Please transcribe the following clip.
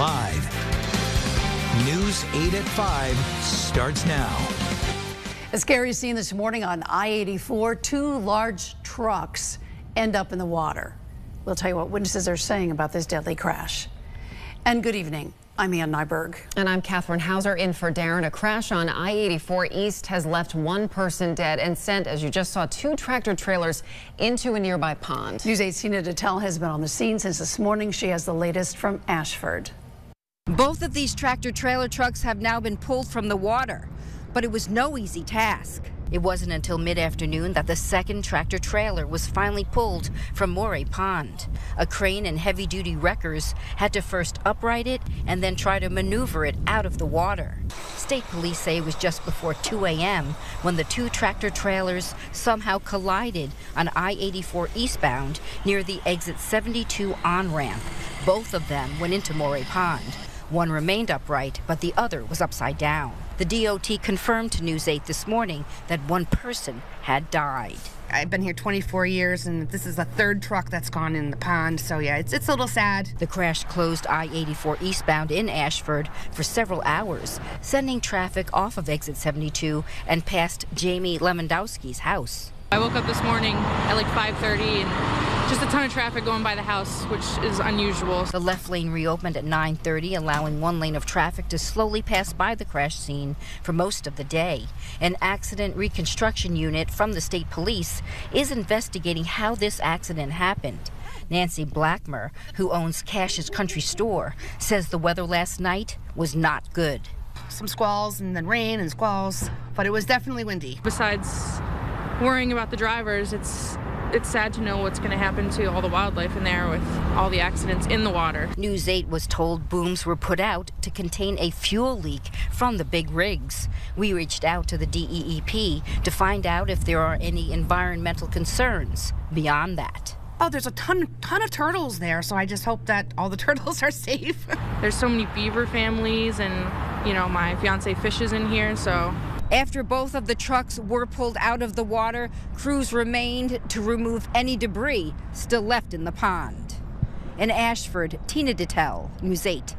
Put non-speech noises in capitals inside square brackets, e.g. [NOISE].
live. News 8 at 5 starts now. A scary scene this morning on I-84. Two large trucks end up in the water. We'll tell you what witnesses are saying about this deadly crash. And good evening. I'm Ann Nyberg. And I'm Catherine Hauser in for Darren. A crash on I-84 East has left one person dead and sent, as you just saw, two tractor trailers into a nearby pond. News 8's Tina Detelj has been on the scene since this morning. She has the latest from Ashford. Both of these tractor trailer trucks have now been pulled from the water, but it was no easy task. It wasn't until mid-afternoon that the second tractor trailer was finally pulled from Morey Pond. A crane and heavy-duty wreckers had to first upright it and then try to maneuver it out of the water. State police say it was just before 2 a.m. when the two tractor trailers somehow collided on I-84 eastbound near the exit 72 on-ramp. Both of them went into Morey Pond. One remained upright, but the other was upside down. The DOT confirmed to News 8 this morning that one person had died. I've been here 24 years, and this is the third truck that's gone in the pond. So yeah, it's it's a little sad. The crash closed I-84 eastbound in Ashford for several hours, sending traffic off of exit 72 and past Jamie Lemondowski's house. I woke up this morning at like 5:30 and just a ton of traffic going by the house, which is unusual. The left lane reopened at 9:30, allowing one lane of traffic to slowly pass by the crash scene for most of the day. An accident reconstruction unit from the state police is investigating how this accident happened. Nancy Blackmer, who owns Cash's Country Store, says the weather last night was not good. Some squalls and then rain and squalls, but it was definitely windy. Besides worrying about the drivers, it's it's sad to know what's going to happen to all the wildlife in there with all the accidents in the water. News 8 was told booms were put out to contain a fuel leak from the big rigs. We reached out to the DEEP to find out if there are any environmental concerns beyond that. Oh, there's a ton ton of turtles there, so I just hope that all the [LAUGHS] turtles are safe. There's so many beaver families and, you know, my fiance fishes in here, so after both of the trucks were pulled out of the water, crews remained to remove any debris still left in the pond. In Ashford, Tina Detelj, News 8.